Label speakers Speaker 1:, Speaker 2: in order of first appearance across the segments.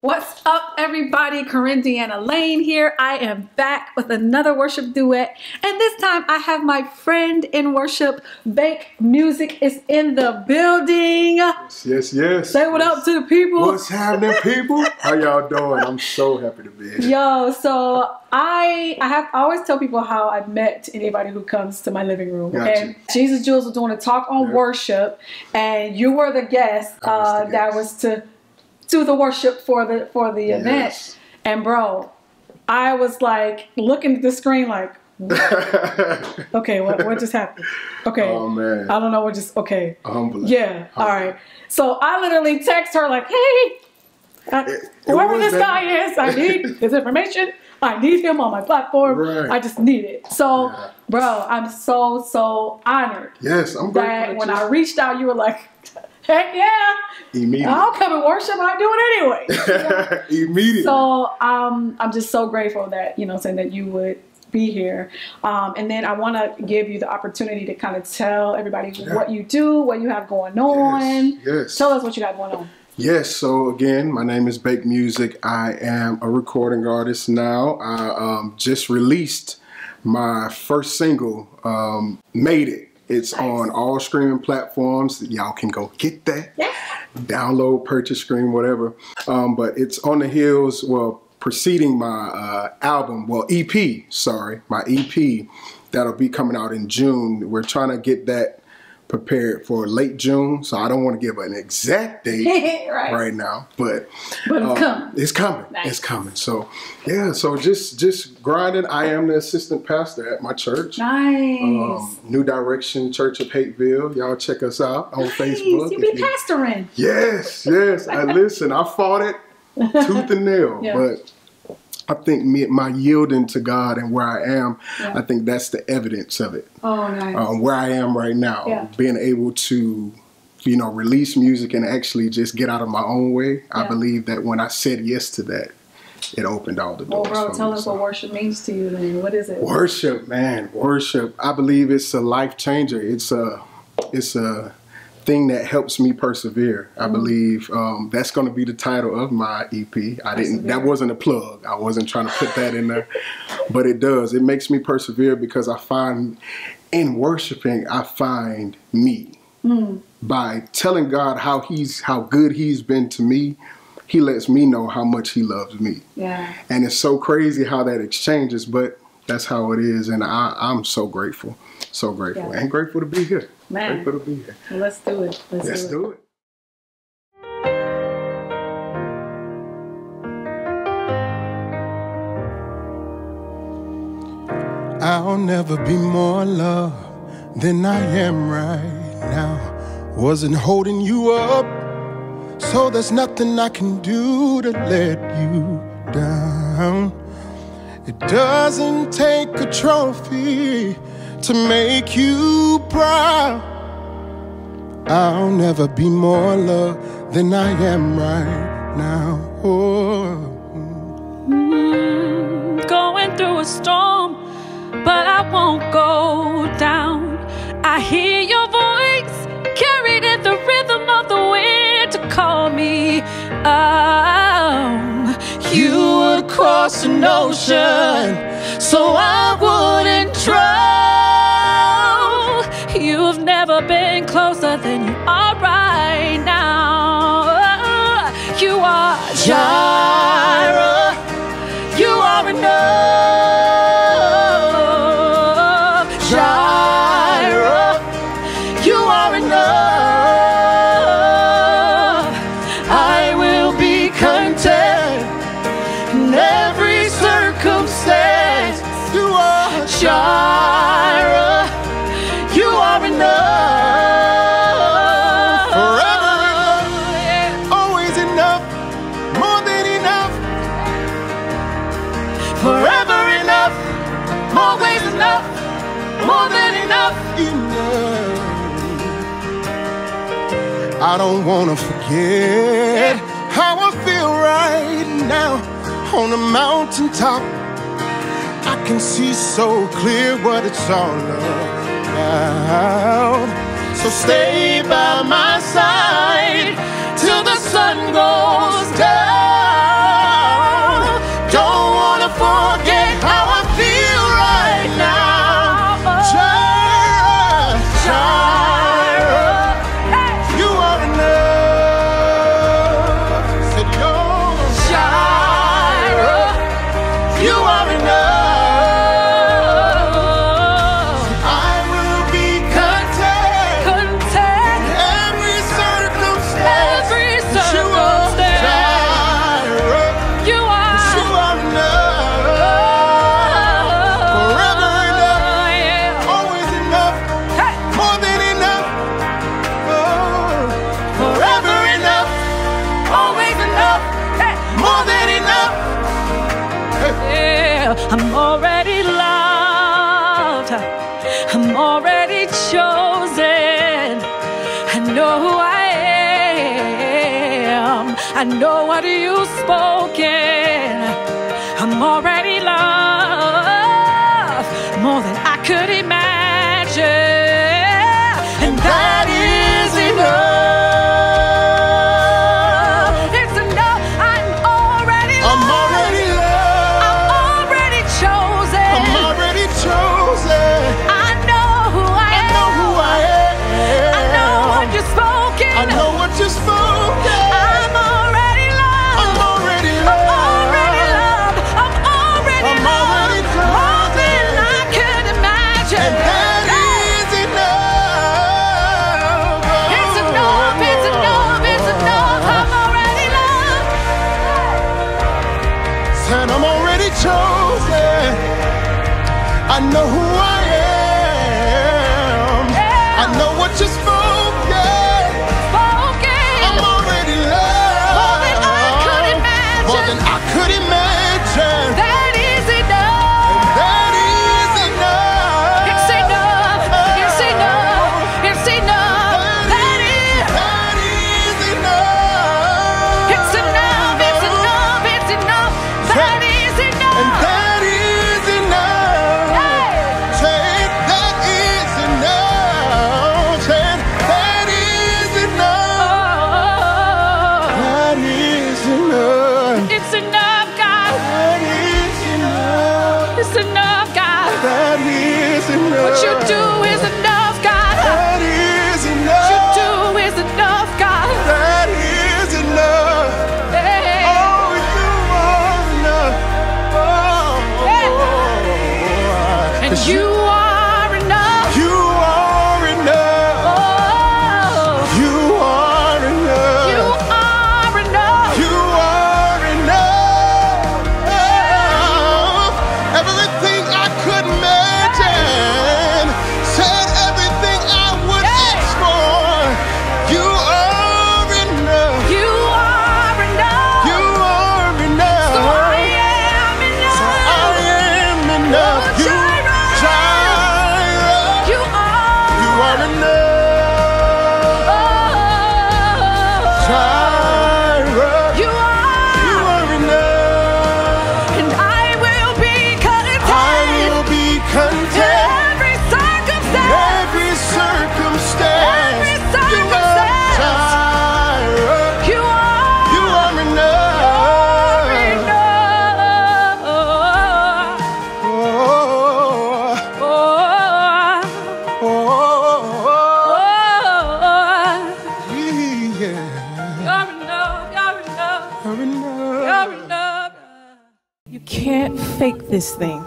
Speaker 1: What's up, everybody? Korin Deanna Lane here. I am back with another worship duet, and this time I have my friend in worship, Bake Music, is in the building.
Speaker 2: Yes, yes, yes.
Speaker 1: Say what
Speaker 2: yes.
Speaker 1: up to the people.
Speaker 2: What's happening, people? How y'all doing? I'm so happy to be here.
Speaker 1: Yo, so I I have I always tell people how I met anybody who comes to my living room.
Speaker 2: Gotcha.
Speaker 1: Okay, Jesus Jules was doing a talk on
Speaker 2: Yeah.
Speaker 1: worship, and you were the guest
Speaker 2: I was
Speaker 1: uh,
Speaker 2: the
Speaker 1: that was to do the worship for the for the
Speaker 2: Yes.
Speaker 1: event. And bro, I was like looking at the screen like, okay, what what just happened? Okay,
Speaker 2: oh man,
Speaker 1: I don't know what just okay.
Speaker 2: humble.
Speaker 1: Yeah, all right. So I literally text her like, hey, I,
Speaker 2: It- it
Speaker 1: whoever this
Speaker 2: that-
Speaker 1: guy is, I need his information. I need him on my platform.
Speaker 2: Right.
Speaker 1: I just need it. So,
Speaker 2: Yeah.
Speaker 1: bro, I'm so so honored
Speaker 2: Yes, I'm
Speaker 1: that when I reached out, you were like, heck yeah,
Speaker 2: immediately,
Speaker 1: I'll come and worship. I do it anyway.
Speaker 2: immediately.
Speaker 1: So um, I'm just so grateful that you know saying that you would be here, um, and then I want to give you the opportunity to kind of tell everybody
Speaker 2: Yeah.
Speaker 1: what you do, what you have going on.
Speaker 2: yes, yes.
Speaker 1: Tell us what you got going on.
Speaker 2: Yes, so again, my name is Bake Music. I am a recording artist now. I um, just released my first single, um, Made It. It's
Speaker 1: Nice.
Speaker 2: on all streaming platforms. Y'all can go get that.
Speaker 1: Yeah.
Speaker 2: download, purchase, stream, whatever. Um, but it's on the heels, well, preceding my uh, album, well, EP, sorry, my EP that'll be coming out in June. We're trying to get that prepared for late June, so I don't want to give an exact date
Speaker 1: right.
Speaker 2: right now, but
Speaker 1: But it's
Speaker 2: um,
Speaker 1: coming.
Speaker 2: It's coming.
Speaker 1: Nice.
Speaker 2: It's coming. So yeah, so just just grinding. I am the assistant pastor at my church.
Speaker 1: Nice.
Speaker 2: Um, New Direction Church of Hateville. Y'all check us out on Facebook.
Speaker 1: You be
Speaker 2: you-
Speaker 1: pastoring.
Speaker 2: Yes, yes. I listen. I fought it tooth and nail,
Speaker 1: Yeah.
Speaker 2: but I think me, my yielding to God and where I am,
Speaker 1: Yeah.
Speaker 2: I think that's the evidence of it.
Speaker 1: Oh, nice.
Speaker 2: Um, where I am right now,
Speaker 1: Yeah.
Speaker 2: being able to, you know, release music and actually just get out of my own way. I believe that when I said yes to that, it opened all the doors.
Speaker 1: well, bro,
Speaker 2: for
Speaker 1: tell
Speaker 2: me,
Speaker 1: us
Speaker 2: so.
Speaker 1: what worship means to you. Then, what is it?
Speaker 2: Worship, man, worship. I believe it's a life changer. It's a, it's a thing that helps me persevere. I
Speaker 1: Mm.
Speaker 2: believe um, that's going to be the title of my EP. I didn't. That wasn't a plug. I wasn't trying to put that in there, but it does. It makes me persevere because I find in worshiping, I find me
Speaker 1: Mm.
Speaker 2: by telling God how He's how good He's been to me. He lets me know how much He loves me.
Speaker 1: Yeah.
Speaker 2: And it's so crazy how that exchanges, but that's how it is. And I, I'm so grateful. So grateful.
Speaker 1: Yeah.
Speaker 2: And grateful to be here.
Speaker 1: Man.
Speaker 2: Grateful to be here.
Speaker 1: Well, let's do it. Let's,
Speaker 2: Let's
Speaker 1: do it.
Speaker 2: do it.
Speaker 3: I'll never be more loved than I am right now. Wasn't holding you up, so there's nothing I can do to let you down. It doesn't take a trophy to make you proud. I'll never be more loved than I am right now.
Speaker 4: Mm, going through a storm, but I won't go down. I hear your voice carried in the rhythm of the wind to call me out. You would cross an ocean, so I wouldn't closer than you are right now. You are Jireh. You are enough. I
Speaker 3: don't wanna forget how I feel right now on the mountaintop. I can see so clear what it's all about. So stay by my side till the sun goes
Speaker 2: know who I am.
Speaker 4: I
Speaker 2: know what you've spoken. I'm already.
Speaker 4: What you
Speaker 2: do is enough,
Speaker 5: You can't fake this thing.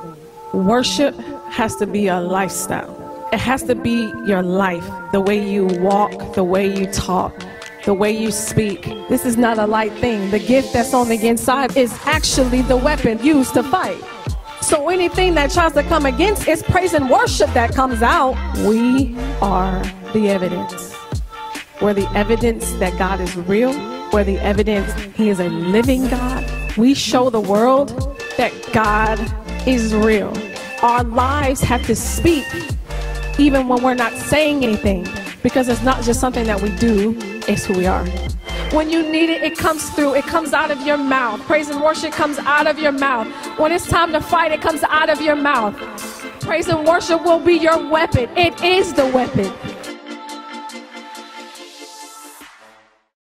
Speaker 5: Worship has to be a lifestyle. It has to be your life, the way you walk, the way you talk, the way you speak. This is not a light thing. The gift that's on the inside is actually the weapon used to fight. So anything that tries to come against is praise and worship that comes out. We are the evidence. We're the evidence that God is real. We're the evidence He is a living God. We show the world that God is real. Our lives have to speak even when we're not saying anything because it's not just something that we do, it's who we are. When you need it, it comes through. It comes out of your mouth. Praise and worship comes out of your mouth. When it's time to fight, it comes out of your mouth. Praise and worship will be your weapon. It is the weapon.